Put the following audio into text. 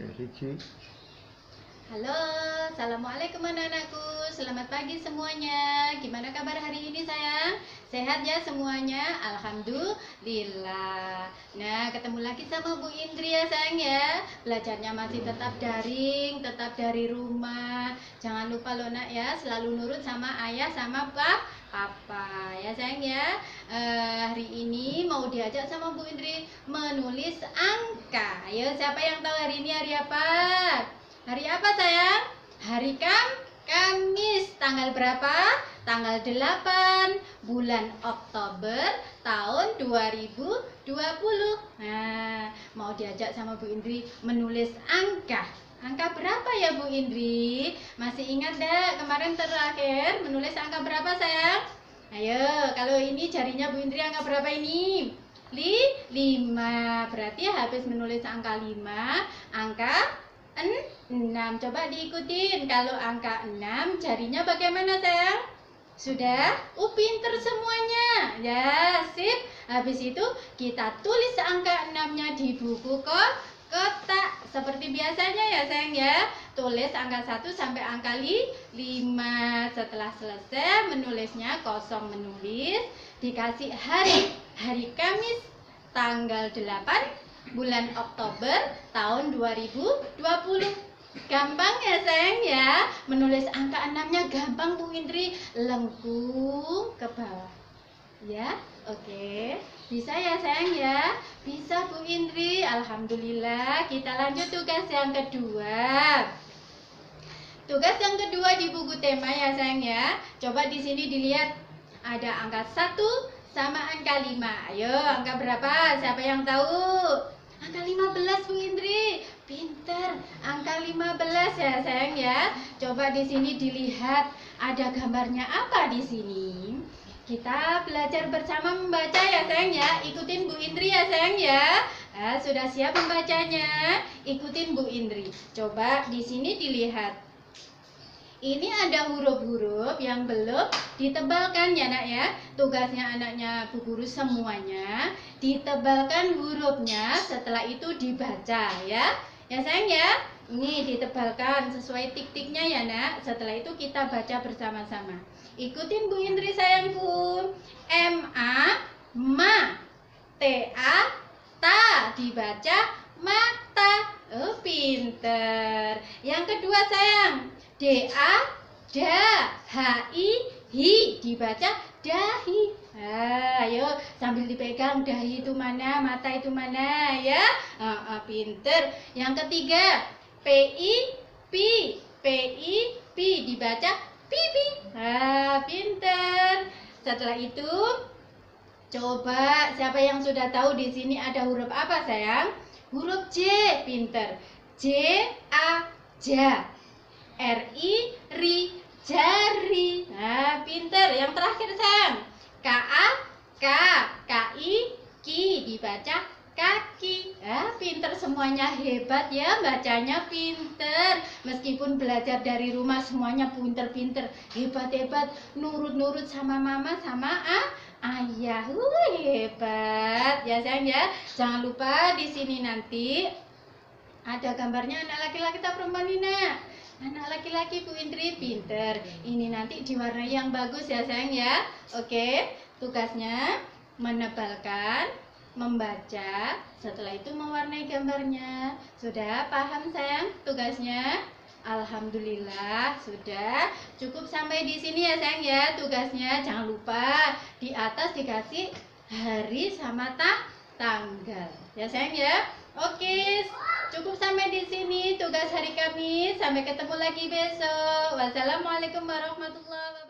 Ya, siji. Halo, Assalamualaikum anak-anakku. Selamat pagi semuanya. Gimana kabar hari ini sayang? Sehat ya semuanya? Alhamdulillah. Nah, ketemu lagi sama Bu Indri ya sayang ya. Belajarnya masih tetap daring Tetap dari rumah. Jangan lupa loh nak ya Selalu nurut sama ayah sama pak Papa ya sayang ya. Eh, Hari ini mau diajak sama Bu Indri Menulis angka. Ayo siapa yang tahu hari ini hari apa? Hari apa sayang? Hari Kam Kamis Tanggal berapa? Tanggal 8 bulan Oktober tahun 2020 Nah, mau diajak sama Bu Indri menulis angka Angka berapa ya Bu Indri? Masih ingat dah kemarin terakhir menulis angka berapa sayang? Ayo, kalau ini jarinya Bu Indri angka berapa ini? Li, 5 Berarti habis menulis angka 5 Angka 6 Coba diikutin. Kalau angka 6 jarinya bagaimana sayang? Sudah? Uh pinter semuanya. Ya sip. Habis itu kita tulis angka 6 nya di buku kok kotak. Seperti biasanya ya sayang ya. Tulis angka 1 sampai angka 5 Setelah selesai menulisnya kosong menulis. Dikasih hari. Hari Kamis tanggal 8 bulan Oktober tahun 2020 Gampang ya sayang ya. Menulis angka 6 nya gampang Bu Indri. Lengkung ke bawah. Ya oke. Bisa ya sayang ya? Bisa Bu Indri. Alhamdulillah. Kita lanjut tugas yang kedua. Tugas yang kedua di buku tema ya sayang ya. Coba di sini dilihat. Ada angka 1 sama angka 5 Ayo angka berapa? Siapa yang tahu? Angka 15 Bu Indri. Pinter. Angka 15 ya sayang ya. Coba di sini dilihat ada gambarnya apa di sini. Kita belajar bersama membaca ya sayang ya. Ikutin Bu Indri ya sayang ya. Nah, sudah siap membacanya? Ikutin Bu Indri. Coba di sini dilihat. Ini ada huruf-huruf yang belum ditebalkan ya nak ya. Tugasnya anaknya Bu Guru semuanya ditebalkan hurufnya setelah itu dibaca ya. Ya sayang ya. Ini ditebalkan sesuai tik-tiknya ya nak. Setelah itu kita baca bersama-sama. Ikutin Bu Indri sayangku. M A ma T A ta dibaca mata. Oh pinter. Yang kedua sayang D A da H I hi dibaca dahi ah, ayo sambil dipegang dahi itu mana mata itu mana ya. Ah, ah, pinter. Yang ketiga P I P P I P dibaca pipi ah, pinter. Setelah itu coba siapa yang sudah tahu di sini ada huruf apa sayang? Huruf J pinter. J A ja RI ri jari. Nah pinter. Yang terakhir sayang KA K KI ki dibaca kaki. Ah pinter semuanya. Hebat ya bacanya. Pinter. Meskipun belajar dari rumah semuanya pinter-pinter. Hebat-hebat. Nurut-nurut sama mama sama ah ayah. Uh, hebat. Ya sayang ya. Jangan lupa di sini nanti ada gambarnya anak laki-laki tak perempuan ini Anak laki-laki Bu Indri pinter. Ini nanti diwarnai yang bagus ya sayang ya. Oke, tugasnya menebalkan, membaca, setelah itu mewarnai gambarnya. Sudah paham sayang tugasnya? Alhamdulillah sudah cukup sampai di sini ya sayang ya tugasnya jangan lupa di atas dikasih hari sama ta tanggal ya sayang ya oke Cukup sampai di sini tugas hari kami. Sampai ketemu lagi besok. Wassalamualaikum warahmatullahi wabarakatuh.